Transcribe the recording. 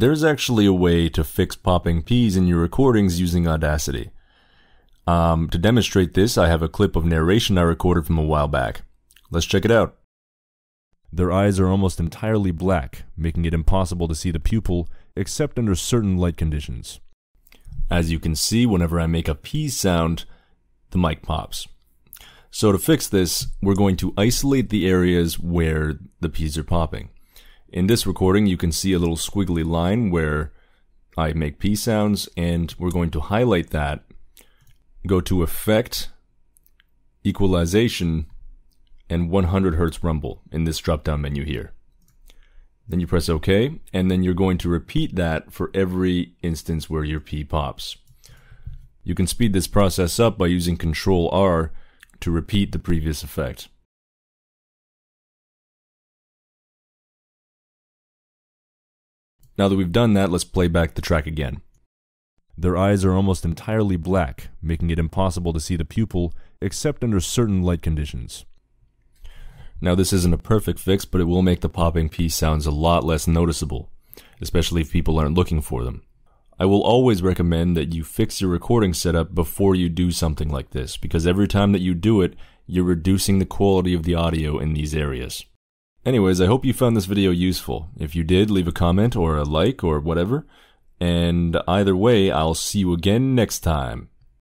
there's actually a way to fix popping P's in your recordings using Audacity. Um, to demonstrate this, I have a clip of narration I recorded from a while back. Let's check it out. Their eyes are almost entirely black, making it impossible to see the pupil except under certain light conditions. As you can see, whenever I make a P sound, the mic pops. So to fix this, we're going to isolate the areas where the P's are popping. In this recording, you can see a little squiggly line where I make P sounds, and we're going to highlight that, go to Effect, Equalization, and 100 Hertz Rumble in this drop down menu here. Then you press OK, and then you're going to repeat that for every instance where your P pops. You can speed this process up by using Control R to repeat the previous effect. Now that we've done that, let's play back the track again. Their eyes are almost entirely black, making it impossible to see the pupil except under certain light conditions. Now this isn't a perfect fix, but it will make the popping P sounds a lot less noticeable, especially if people aren't looking for them. I will always recommend that you fix your recording setup before you do something like this, because every time that you do it, you're reducing the quality of the audio in these areas. Anyways, I hope you found this video useful. If you did, leave a comment or a like or whatever. And either way, I'll see you again next time.